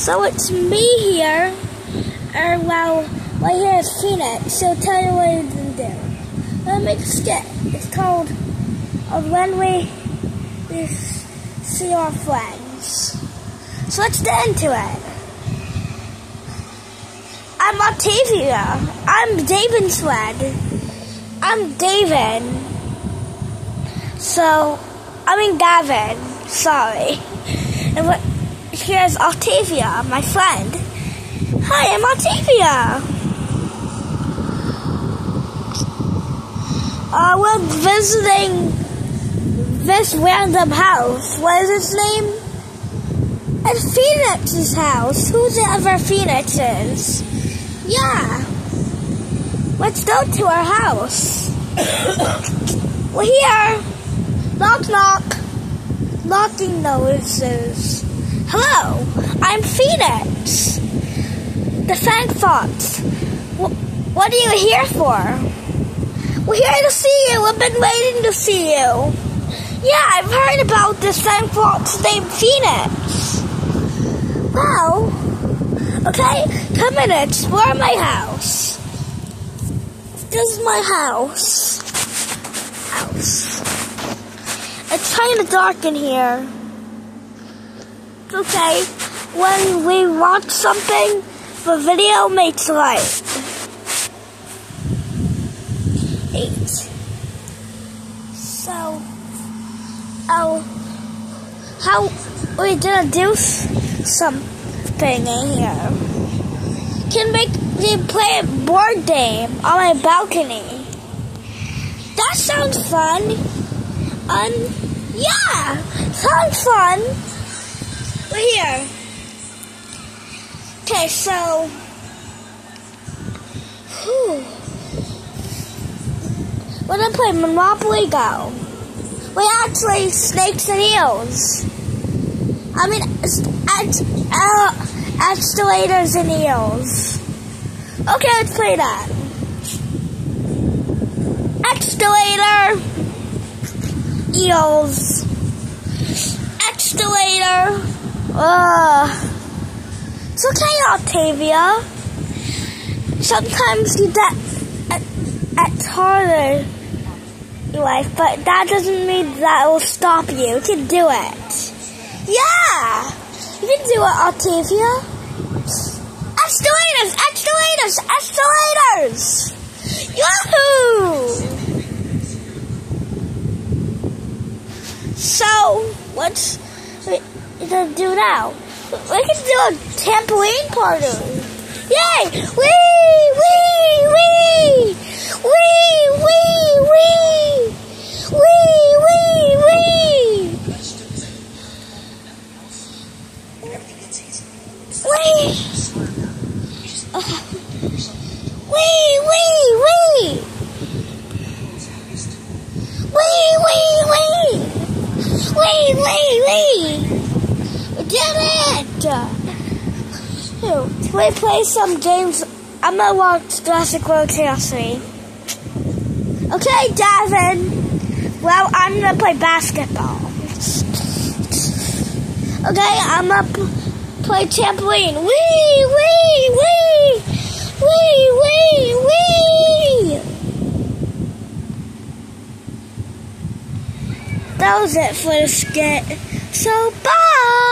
So it's me here, or well, right here is Phoenix. So tell you what I'm gonna do. I'm gonna make a skit. It's called uh, When We, we See Our Friends. So let's get into it. I'm Octavia. I'm David's friend. I'm David. So, I mean Gavin. Sorry. Here's Octavia, my friend. Hi, I'm Octavia. Uh, we're visiting this random house. What is its name? It's Phoenix's house. Who's the other Phoenixes? Yeah. Let's go to our house. we're here. Knock, knock. Knocking noises. Hello, I'm Phoenix. The Fang Fox. What are you here for? We're here to see you. We've been waiting to see you. Yeah, I've heard about this Fang Fox named Phoenix. Well, okay, come in and explore my house. This is my house. House. It's kind of dark in here. Okay, when we watch something, the video makes light. Eight. So, oh, how we gonna do something in here? Can make me play a board game on my balcony. That sounds fun. Um, yeah, sounds fun. We're here. Okay, so, whew. We're gonna play Monopoly Go. We actually, Snakes and Eels. I mean, at, uh, and Eels. Okay, let's play that. Escalator. Eels. Escalator. Ugh. It's okay, Octavia. Sometimes you get at harder in life, but that doesn't mean that will stop you. You can do it. Yeah! You can do it, Octavia. Escalators! Escalators! Escalators! Yahoo! So, what's we gonna do now? We can do a trampoline party. Yay! Wee! Can we play some games? I'm gonna watch Jurassic World Curiosity. Okay, Davin. Well, I'm gonna play basketball. Okay, I'm gonna play trampoline. Wee, wee, wee, wee, wee, wee. That was it for the skit. So bye.